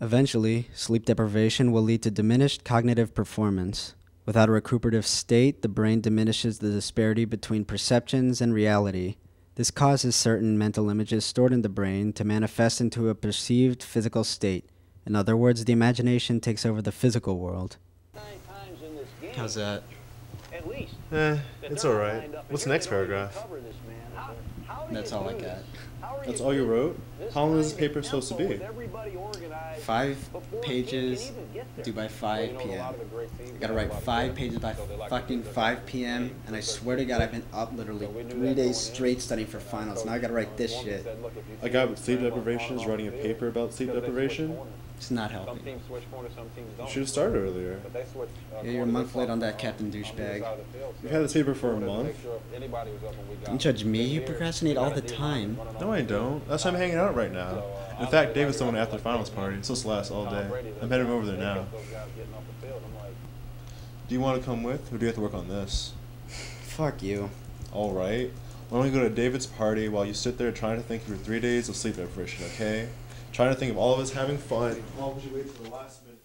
Eventually, sleep deprivation will lead to diminished cognitive performance. Without a recuperative state, the brain diminishes the disparity between perceptions and reality. This causes certain mental images stored in the brain to manifest into a perceived physical state. In other words, the imagination takes over the physical world. How's that? at Eh, it's alright. What's the next paragraph? That's all I got. That's all you wrote? How long is this paper supposed to be? Five pages due by 5 p.m. I gotta write five pages by fucking 5 p.m. And I swear to God, I've been up literally three days straight studying for finals. Now I gotta write this shit. A guy with sleep deprivation is writing a paper about sleep deprivation? It's not helping. You should have started earlier. Yeah, you're a month late on that Captain Douchebag. You've had this paper for a month? Don't judge me. You procrastinate all the time. No, I don't. That's why I'm hanging out right now. In fact, David's throwing an after finals party. It's supposed to last all day. I'm heading over there now. Do you want to come with, or do you have to work on this? Fuck you. Alright. Why don't we go to David's party while you sit there trying to think of your three days of sleep deprivation, okay? Trying to think of all of us having fun. Why would you wait for the last minute?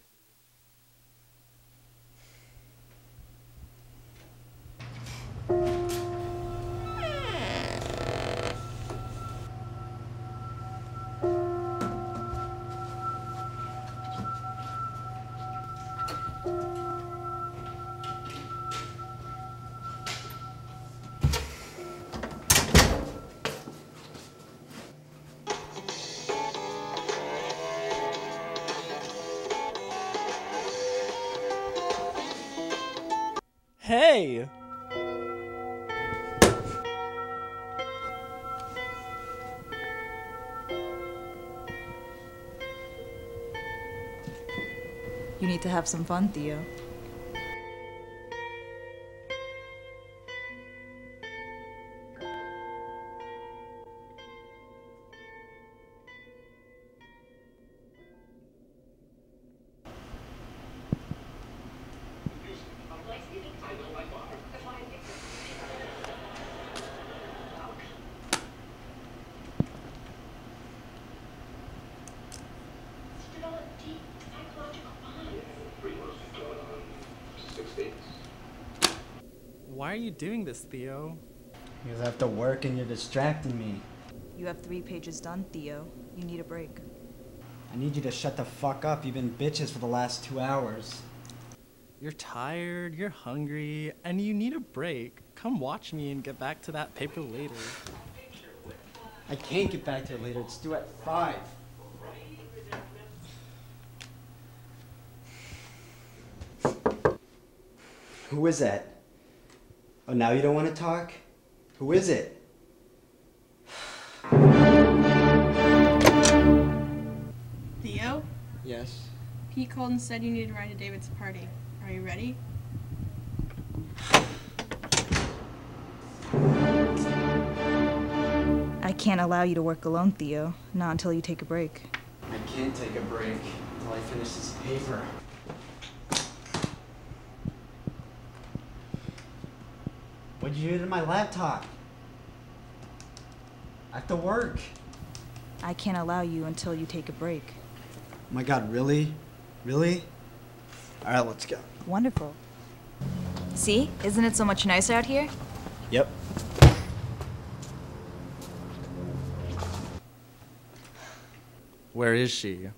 Hey! You need to have some fun, Theo. Why are you doing this, Theo? Because I have to work and you're distracting me. You have three pages done, Theo. You need a break. I need you to shut the fuck up. You've been bitches for the last two hours. You're tired, you're hungry, and you need a break. Come watch me and get back to that paper later. I can't get back to it later. It's due at five. Who is that? Oh, now you don't want to talk? Who is it? Theo, Yes. Pete called and said you need to ride to David's party. Are you ready? I can't allow you to work alone, Theo. Not until you take a break. I can't take a break until I finish this paper. What'd you do to my laptop? I have to work. I can't allow you until you take a break. Oh my god, really? Really? Alright, let's go. Wonderful. See? Isn't it so much nicer out here? Yep. Where is she?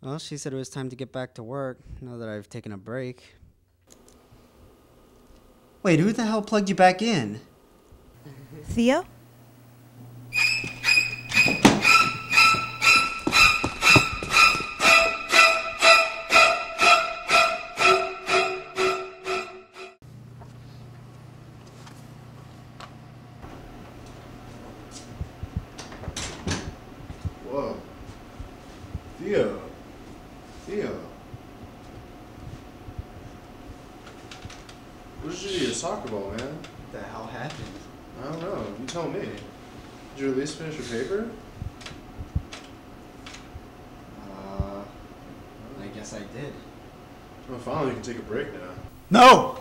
Well, she said it was time to get back to work now that I've taken a break. Wait, who the hell plugged you back in? Theo? What did you do to soccer ball, man? What the hell happened? I don't know. You tell me. Did you at least finish your paper? Uh, I guess I did. Well, finally you can take a break now. No!